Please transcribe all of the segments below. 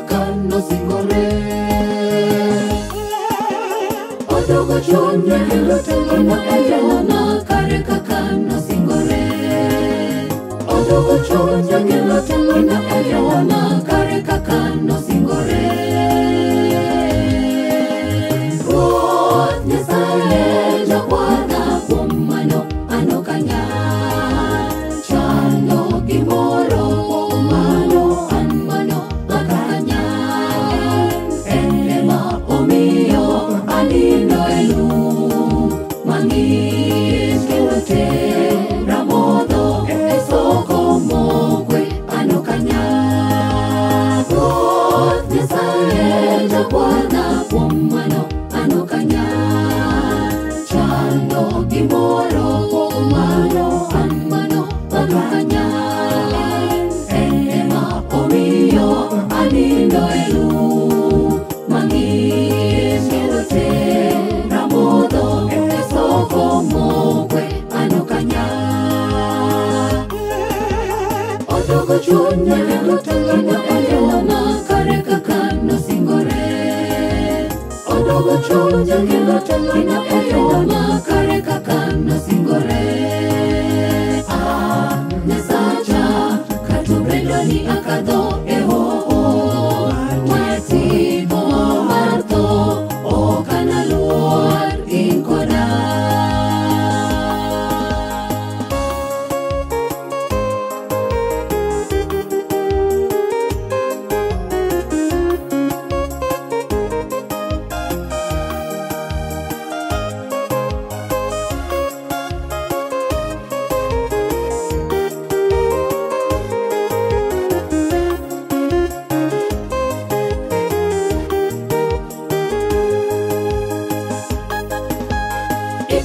e yo makare kaka nosingore odogo chunye kendo telona e yo makare kaka nosingore odogo chunye kendo telona e yo makare kaka chalo gimoro kuom mano an mano ok anyal en ema omiyo anindo e lum mang'ich kendo tera modho e soko mogwe an odogo chunya kendo telona e yo makare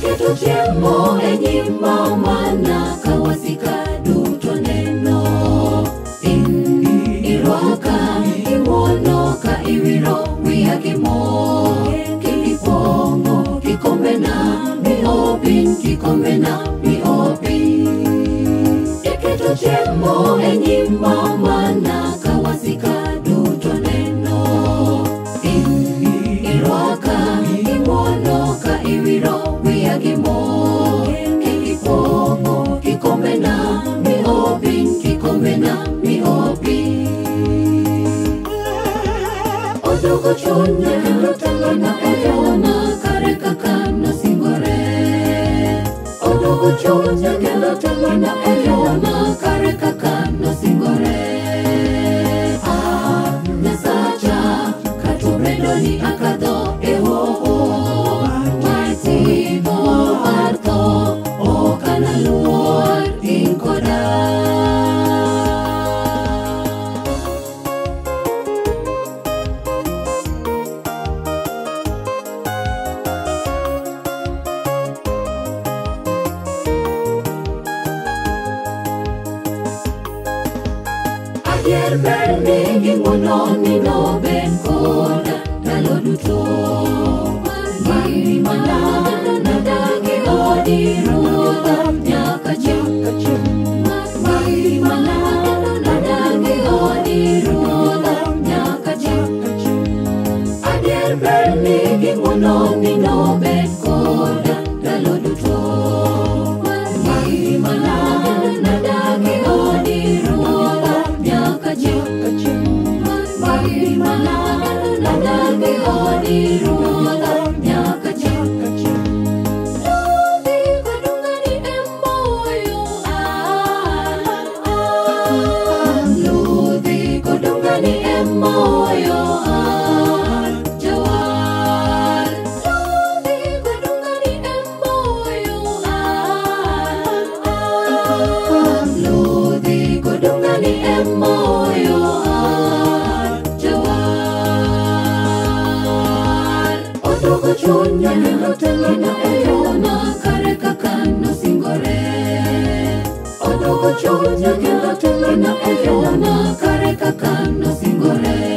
kitu chemo enyima mwana kawasikadu iwiro wiyakimo kilipongo kikombena miopin kikombena miopin wiya gi mo kipong'o kikombena mi opin kikombena mi opin odogo chunya kendo telona e yo makare kaka nosingore odogo chunya kendo telona e yo makare kaka Hierber mingi ngunoni no ben kona Nalo duto Mami manana nadagi nadagi odi ruta Nyaka chim Chonyo kila telo na kujona Kare kakana singore